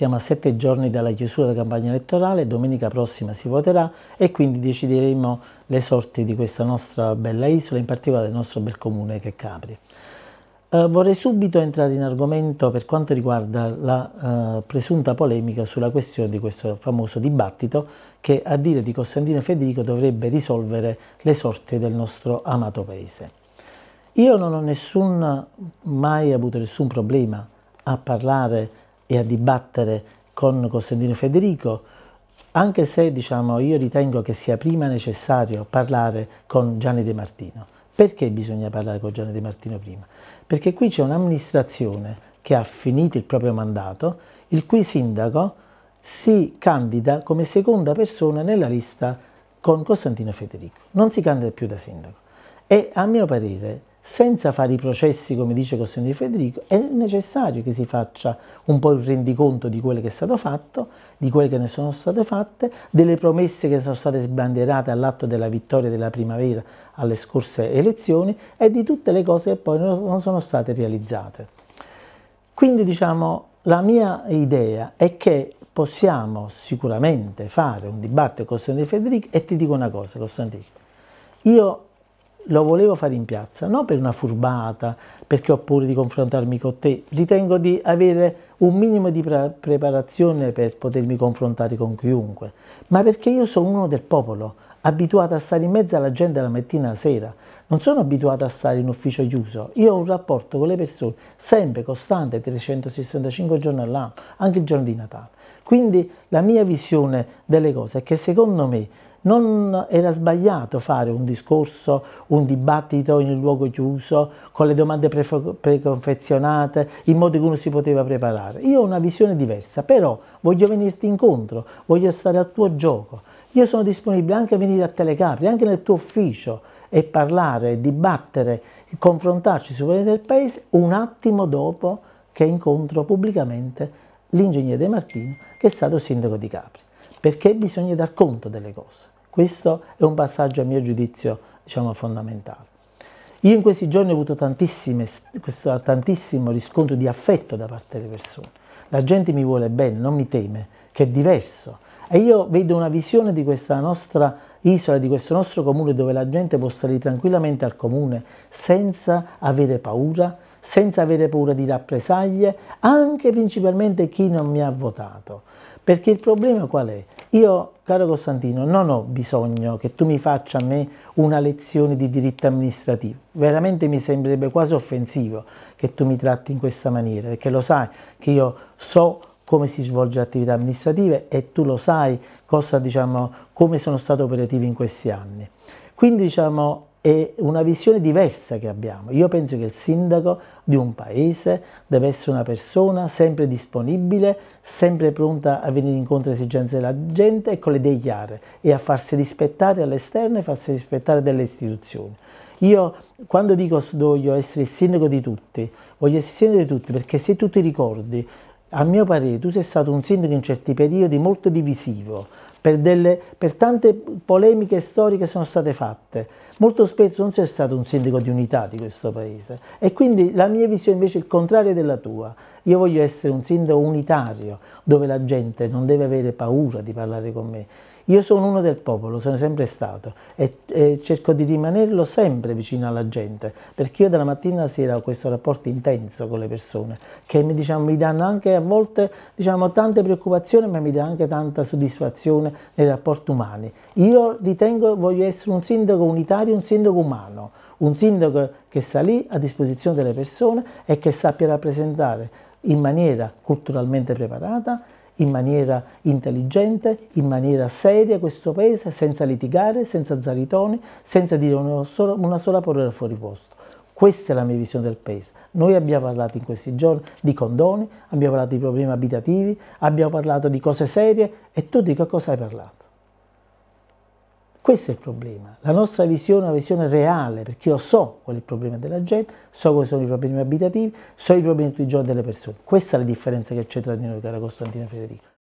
Siamo a sette giorni dalla chiusura della campagna elettorale, domenica prossima si voterà e quindi decideremo le sorti di questa nostra bella isola, in particolare del nostro bel comune che è Capri. Uh, vorrei subito entrare in argomento per quanto riguarda la uh, presunta polemica sulla questione di questo famoso dibattito che a dire di Costantino Federico dovrebbe risolvere le sorti del nostro amato paese. Io non ho nessun, mai avuto nessun problema a parlare e a dibattere con Costantino Federico, anche se diciamo, io ritengo che sia prima necessario parlare con Gianni De Martino. Perché bisogna parlare con Gianni De Martino prima? Perché qui c'è un'amministrazione che ha finito il proprio mandato, il cui sindaco si candida come seconda persona nella lista con Costantino Federico. Non si candida più da sindaco. E a mio parere senza fare i processi, come dice Costantino Federico, è necessario che si faccia un po' il rendiconto di quello che è stato fatto, di quelle che ne sono state fatte, delle promesse che sono state sbandierate all'atto della vittoria della primavera alle scorse elezioni e di tutte le cose che poi non sono state realizzate. Quindi diciamo, la mia idea è che possiamo sicuramente fare un dibattito con Costantino Federico e ti dico una cosa, Costantino, io lo volevo fare in piazza, non per una furbata, perché ho paura di confrontarmi con te, ritengo di avere un minimo di pre preparazione per potermi confrontare con chiunque, ma perché io sono uno del popolo, abituato a stare in mezzo alla gente la mattina e la sera, non sono abituato a stare in ufficio chiuso, io ho un rapporto con le persone sempre costante, 365 giorni all'anno, anche il giorno di Natale. Quindi la mia visione delle cose è che secondo me non era sbagliato fare un discorso, un dibattito in un luogo chiuso, con le domande pre preconfezionate, in modo che uno si poteva preparare. Io ho una visione diversa, però voglio venirti incontro, voglio stare al tuo gioco. Io sono disponibile anche a venire a Telecapri, anche nel tuo ufficio, e parlare, dibattere, confrontarci sui problemi del paese un attimo dopo che incontro pubblicamente l'ingegnere De Martino, che è stato sindaco di Capri perché bisogna dar conto delle cose. Questo è un passaggio a mio giudizio diciamo, fondamentale. Io in questi giorni ho avuto questo tantissimo riscontro di affetto da parte delle persone. La gente mi vuole bene, non mi teme, che è diverso. E io vedo una visione di questa nostra isola, di questo nostro comune, dove la gente può salire tranquillamente al comune senza avere paura, senza avere paura di rappresaglie, anche principalmente chi non mi ha votato. Perché il problema qual è? Io, caro Costantino, non ho bisogno che tu mi faccia a me una lezione di diritto amministrativo. Veramente mi sembrerebbe quasi offensivo che tu mi tratti in questa maniera, perché lo sai che io so come si svolge l'attività amministrativa e tu lo sai cosa, diciamo, come sono stato operativo in questi anni. Quindi diciamo, è una visione diversa che abbiamo. Io penso che il sindaco di un paese deve essere una persona sempre disponibile, sempre pronta a venire incontro alle esigenze della gente e con le idee chiare e a farsi rispettare all'esterno e farsi rispettare dalle istituzioni. Io quando dico voglio essere il sindaco di tutti, voglio essere il sindaco di tutti perché se tu ti ricordi, a mio parere tu sei stato un sindaco in certi periodi molto divisivo, per, delle, per tante polemiche storiche sono state fatte. Molto spesso non sei stato un sindaco di unità di questo paese e quindi la mia visione invece è il contrario della tua. Io voglio essere un sindaco unitario dove la gente non deve avere paura di parlare con me. Io sono uno del popolo, sono sempre stato e, e, cerco di rimanerlo sempre vicino alla gente, perché io dalla mattina alla sera ho questo rapporto intenso con le persone che mi, diciamo, mi danno anche a volte diciamo, tante preoccupazioni, ma mi danno anche tanta soddisfazione nei rapporti umani. Io ritengo voglio essere un sindaco unitario, un sindaco umano, un sindaco che sta lì a disposizione delle persone e che sappia rappresentare in maniera culturalmente preparata in maniera intelligente, in maniera seria questo paese, senza litigare, senza zaritoni, senza dire una sola, una sola parola fuori posto. Questa è la mia visione del paese. Noi abbiamo parlato in questi giorni di condoni, abbiamo parlato di problemi abitativi, abbiamo parlato di cose serie e tu di che cosa hai parlato? Questo è il problema. La nostra visione è una visione reale, perché io so qual è il problema della gente, so quali sono i problemi abitativi, so i problemi di tutti i giorni delle persone. Questa è la differenza che c'è tra di noi, cara Costantina Federico.